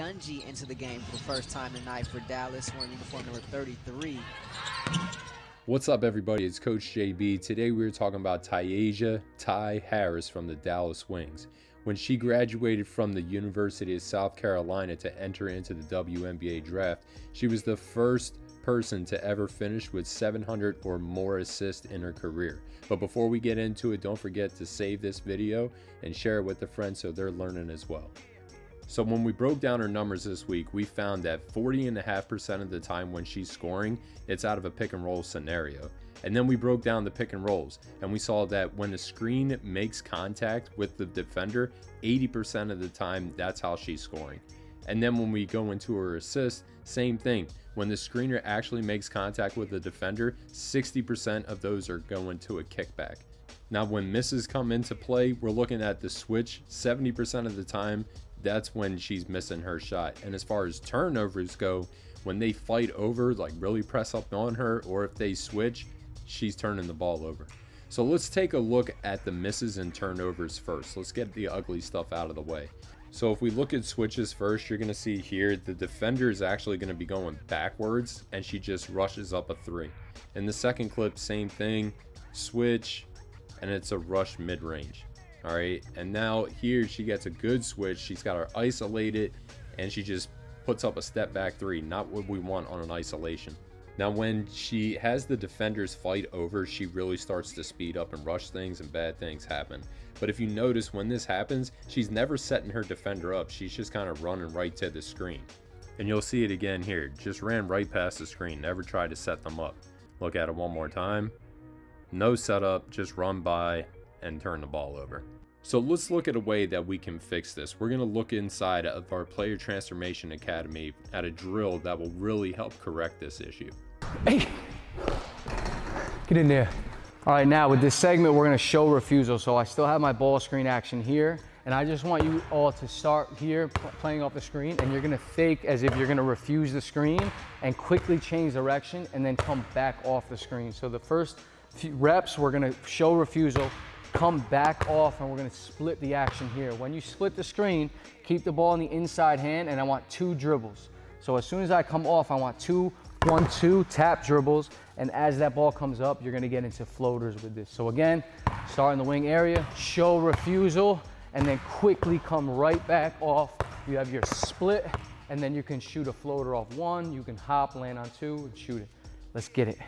Dungy into the game for the first time tonight for Dallas, wearing uniform number 33. What's up, everybody? It's Coach JB. Today we are talking about Tyasha Ty Harris from the Dallas Wings. When she graduated from the University of South Carolina to enter into the WNBA draft, she was the first person to ever finish with 700 or more assists in her career. But before we get into it, don't forget to save this video and share it with a friend so they're learning as well. So when we broke down her numbers this week, we found that 40.5% of the time when she's scoring, it's out of a pick and roll scenario. And then we broke down the pick and rolls, and we saw that when the screen makes contact with the defender, 80% of the time, that's how she's scoring. And then when we go into her assist, same thing. When the screener actually makes contact with the defender, 60% of those are going to a kickback. Now, when misses come into play, we're looking at the switch 70% of the time that's when she's missing her shot. And as far as turnovers go, when they fight over, like really press up on her, or if they switch, she's turning the ball over. So let's take a look at the misses and turnovers first. Let's get the ugly stuff out of the way. So if we look at switches first, you're going to see here the defender is actually going to be going backwards and she just rushes up a three. In the second clip, same thing, switch, and it's a rush mid-range. All right. And now here she gets a good switch. She's got her isolated and she just puts up a step back three. Not what we want on an isolation. Now, when she has the defenders fight over, she really starts to speed up and rush things, and bad things happen. But if you notice, when this happens, she's never setting her defender up. She's just kind of running right to the screen. And you'll see it again here. Just ran right past the screen, never tried to set them up. Look at it one more time. No setup, just run by, and turn the ball over. So let's look at a way that we can fix this. We're going to look inside of our Player Transformation Academy at a drill that will really help correct this issue. Hey, get in there. All right, now with this segment, we're going to show refusal. So I still have my ball screen action here. And I just want you all to start here playing off the screen and you're gonna fake as if you're gonna refuse the screen and quickly change direction and then come back off the screen. So the first few reps, we're gonna show refusal, come back off and we're gonna split the action here. When you split the screen, keep the ball in the inside hand and I want two dribbles. So as soon as I come off, I want two, one, two, tap dribbles. And as that ball comes up, you're gonna get into floaters with this. So again, start in the wing area, show refusal, and then quickly come right back off. You have your split, and then you can shoot a floater off one, you can hop, land on two, and shoot it. Let's get it.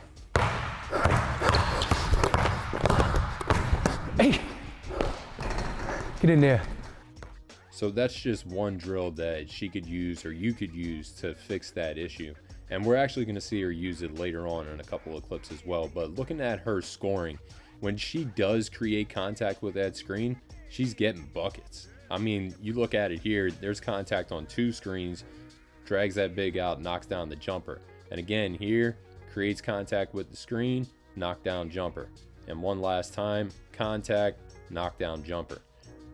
Hey, get in there. So that's just one drill that she could use or you could use to fix that issue. And we're actually going to see her use it later on in a couple of clips as well. But looking at her scoring, when she does create contact with that screen, she's getting buckets. I mean, you look at it here, there's contact on two screens, drags that big out, knocks down the jumper. And again, here, creates contact with the screen, knockdown jumper. And one last time, contact, knockdown jumper.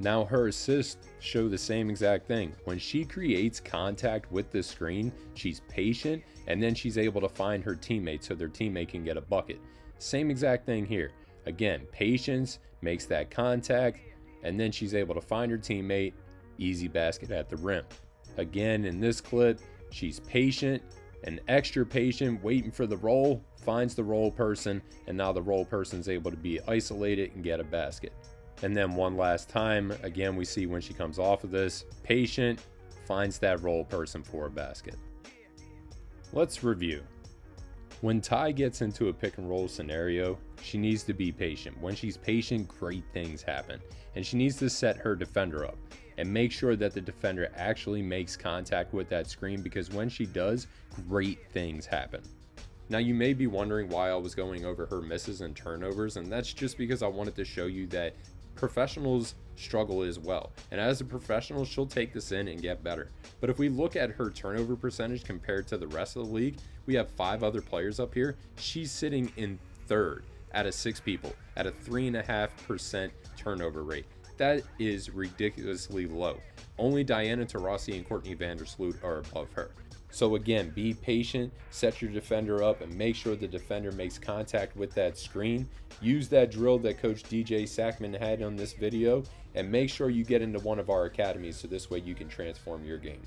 Now her assists show the same exact thing. When she creates contact with the screen, she's patient and then she's able to find her teammate so their teammate can get a bucket. Same exact thing here. Again, patience makes that contact and then she's able to find her teammate, easy basket at the rim. Again, in this clip, she's patient and extra patient, waiting for the roll, finds the roll person, and now the roll person's able to be isolated and get a basket. And then one last time, again, we see when she comes off of this, patient, finds that roll person for a basket. Let's review. When Ty gets into a pick and roll scenario, she needs to be patient. When she's patient, great things happen. And she needs to set her defender up and make sure that the defender actually makes contact with that screen because when she does, great things happen. Now you may be wondering why I was going over her misses and turnovers and that's just because I wanted to show you that professionals struggle as well. And as a professional, she'll take this in and get better. But if we look at her turnover percentage compared to the rest of the league, we have five other players up here. She's sitting in third out of six people at a three and a half percent turnover rate. That is ridiculously low. Only Diana Taurasi and Courtney Vandersloot are above her. So again, be patient, set your defender up, and make sure the defender makes contact with that screen. Use that drill that Coach DJ Sackmann had on this video, and make sure you get into one of our academies so this way you can transform your game.